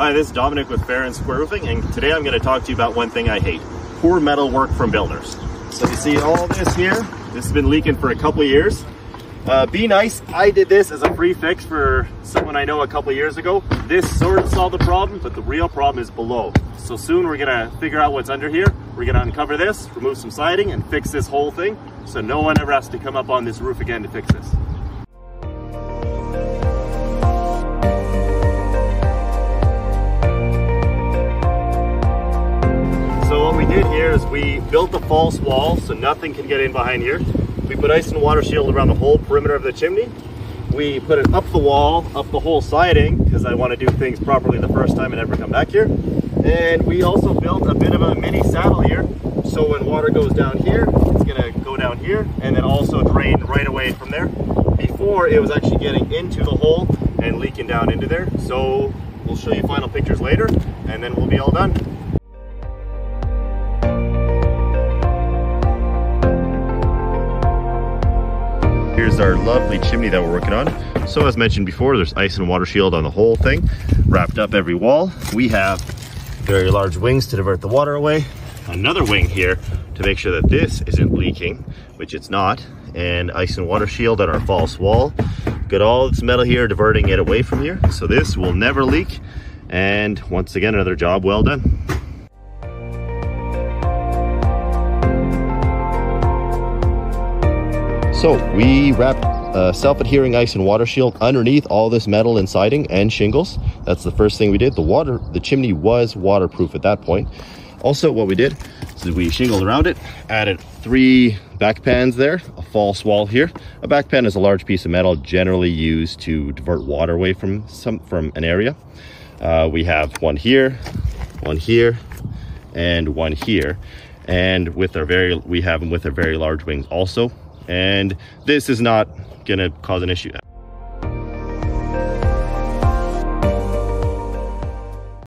Hi, this is Dominic with Fair and Square Roofing, and today I'm going to talk to you about one thing I hate, poor metal work from builders. So you see all this here, this has been leaking for a couple years. Uh, be nice, I did this as a free fix for someone I know a couple years ago. This sort of solved the problem, but the real problem is below. So soon we're gonna figure out what's under here. We're gonna uncover this, remove some siding, and fix this whole thing, so no one ever has to come up on this roof again to fix this. Did here is we built a false wall so nothing can get in behind here. We put ice and water shield around the whole perimeter of the chimney. We put it up the wall, up the whole siding, because I want to do things properly the first time and never come back here. And we also built a bit of a mini saddle here. So when water goes down here, it's gonna go down here and then also drain right away from there. Before it was actually getting into the hole and leaking down into there. So we'll show you final pictures later and then we'll be all done. Here's our lovely chimney that we're working on. So as mentioned before, there's ice and water shield on the whole thing, wrapped up every wall. We have very large wings to divert the water away. Another wing here to make sure that this isn't leaking, which it's not. And ice and water shield on our false wall. Got all this metal here diverting it away from here. So this will never leak. And once again, another job well done. So we wrapped a self-adhering ice and water shield underneath all this metal and siding and shingles. That's the first thing we did. The water, the chimney was waterproof at that point. Also, what we did is we shingled around it, added three back pans there, a false wall here. A back pan is a large piece of metal generally used to divert water away from some from an area. Uh, we have one here, one here, and one here. And with our very, we have them with our very large wings also and this is not gonna cause an issue